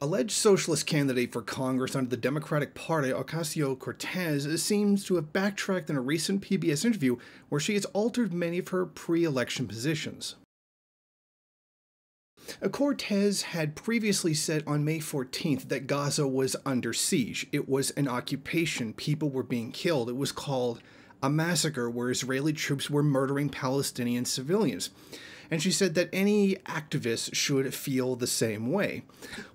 Alleged socialist candidate for Congress under the Democratic Party, Ocasio Cortez, seems to have backtracked in a recent PBS interview where she has altered many of her pre election positions. Cortez had previously said on May 14th that Gaza was under siege. It was an occupation, people were being killed. It was called a massacre where Israeli troops were murdering Palestinian civilians and she said that any activist should feel the same way.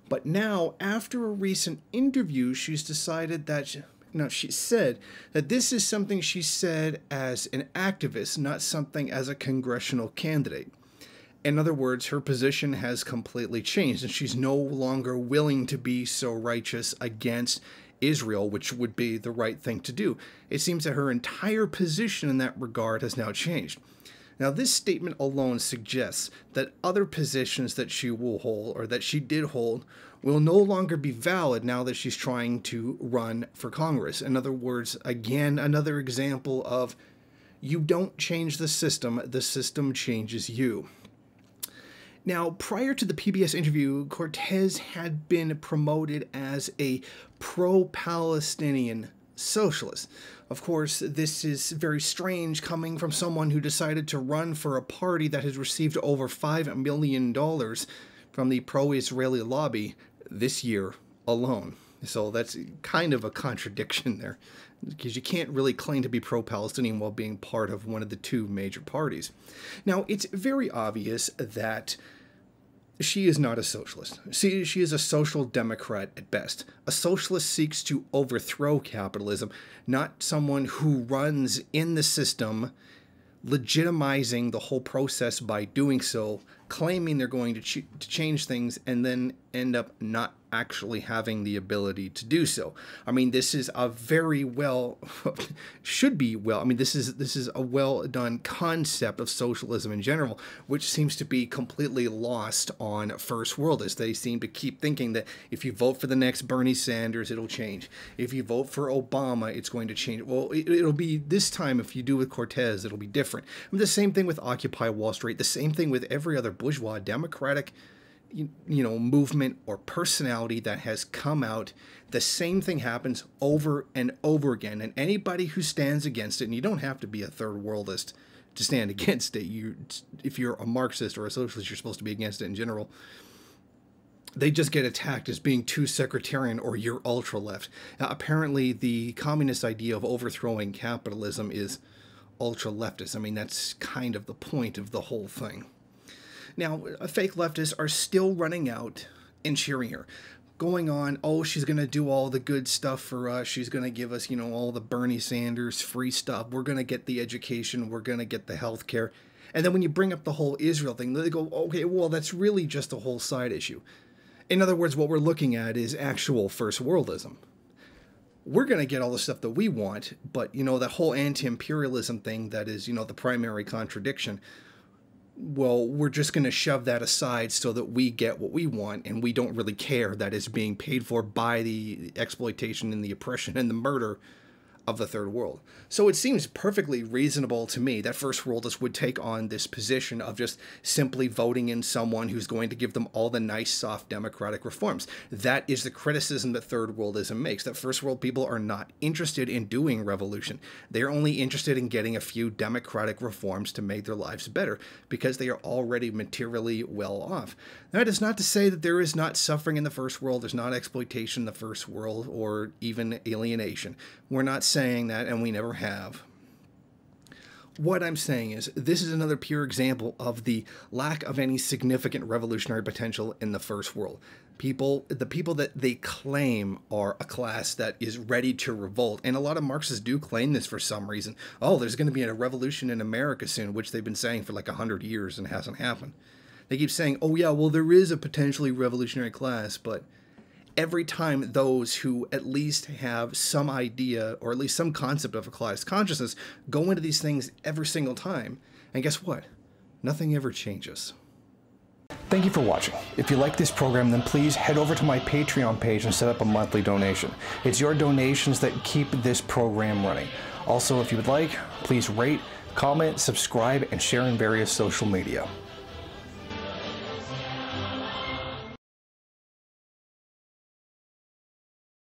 But now, after a recent interview, she's decided that. She, no, she said that this is something she said as an activist, not something as a congressional candidate. In other words, her position has completely changed, and she's no longer willing to be so righteous against Israel, which would be the right thing to do. It seems that her entire position in that regard has now changed. Now, this statement alone suggests that other positions that she will hold or that she did hold will no longer be valid now that she's trying to run for Congress. In other words, again, another example of you don't change the system, the system changes you. Now, prior to the PBS interview, Cortez had been promoted as a pro Palestinian socialist. Of course, this is very strange coming from someone who decided to run for a party that has received over $5 million from the pro Israeli lobby this year alone. So that's kind of a contradiction there, because you can't really claim to be pro Palestinian while being part of one of the two major parties. Now, it's very obvious that she is not a socialist. She, she is a social democrat at best. A socialist seeks to overthrow capitalism, not someone who runs in the system, legitimizing the whole process by doing so, claiming they're going to, ch- to change things, and then end up not actually having the ability to do so. I mean, this is a very well should be well. I mean, this is this is a well done concept of socialism in general, which seems to be completely lost on first worlders. They seem to keep thinking that if you vote for the next Bernie Sanders, it'll change. If you vote for Obama, it's going to change. Well, it, will be this time if you do with Cortez, it'll be different. I mean, the same thing with Occupy Wall Street. The same thing with every other bourgeois Democratic you, know movement or personality that has come out the same thing happens over and over again and anybody who stands against it and you don't have to be a third worldist to stand against it you if you're a marxist or a socialist you're supposed to be against it in general they just get attacked as being too sectarian or you're ultra left. Now, apparently, the communist idea of overthrowing capitalism is ultra leftist. I mean, that's kind of the point of the whole thing. Now, fake leftists are still running out and cheering her. Going on, oh, she's going to do all the good stuff for us. She's going to give us, you know, all the Bernie Sanders free stuff. We're going to get the education. We're going to get the health care. And then when you bring up the whole Israel thing, they go, okay, well, that's really just a whole side issue. In other words, what we're looking at is actual first worldism. We're going to get all the stuff that we want, but, you know, that whole anti imperialism thing that is, you know, the primary contradiction well, we're just going to shove that aside so that we get what we want and we don't really care that is being paid for by the exploitation and the oppression and the murder of the third world. So it seems perfectly reasonable to me that first worldists would take on this position of just simply voting in someone who's going to give them all the nice, soft democratic reforms. That is the criticism that third worldism makes, that first world people are not interested in doing revolution. They're only interested in getting a few democratic reforms to make their lives better because they are already materially well off. That is not to say that there is not suffering in the first world, there's not exploitation in the first world, or even alienation. We're not saying that, and we never have. What I'm saying is, this is another pure example of the lack of any significant revolutionary potential in the first world. People, the people that they claim are a class that is ready to revolt, and a lot of Marxists do claim this for some reason. Oh, there's going to be a revolution in America soon, which they've been saying for like a hundred years and hasn't happened. They keep saying, oh, yeah, well, there is a potentially revolutionary class, but every time those who at least have some idea or at least some concept of a class consciousness go into these things every single time. And guess what? Nothing ever changes. Thank you for watching. If you like this program, then please head over to my Patreon page and set up a monthly donation. It's your donations that keep this program running. Also, if you would like, please rate, comment, subscribe, and share in various social media.